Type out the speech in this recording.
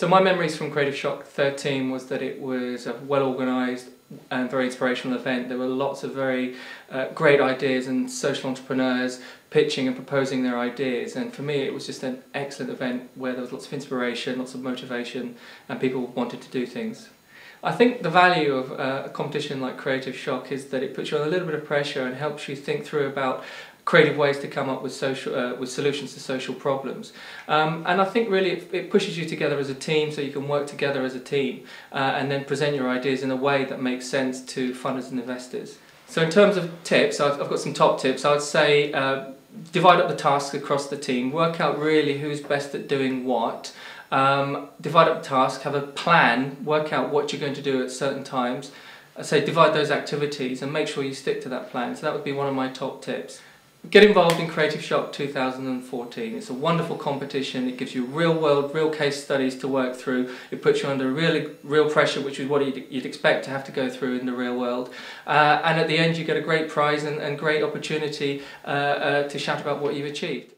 So my memories from Creative Shock 13 was that it was a well organised and very inspirational event. There were lots of very uh, great ideas and social entrepreneurs pitching and proposing their ideas. And for me, it was just an excellent event where there was lots of inspiration, lots of motivation, and people wanted to do things. I think the value of uh, a competition like Creative Shock is that it puts you on a little bit of pressure and helps you think through about creative ways to come up with social uh, with solutions to social problems. Um, and I think really it, it, pushes you together as a team, so you can work together as a team uh, and then present your ideas in a way that makes sense to funders and investors. So in terms of tips, I've, I've got some top tips. I would say uh, divide up the tasks across the team, work out really who's best at doing what. Um, divide up the task, have a plan, work out what you're going to do at certain times. I say divide those activities and make sure you stick to that plan. So that would be one of my top tips. Get involved in Creative Shock 2014. It's a wonderful competition. It gives you real world, real case studies to work through. It puts you under really real pressure, which is what you'd, you'd expect to have to go through in the real world. Uh, and at the end, you get a great prize and, and great opportunity uh, uh, to shout about what you've achieved.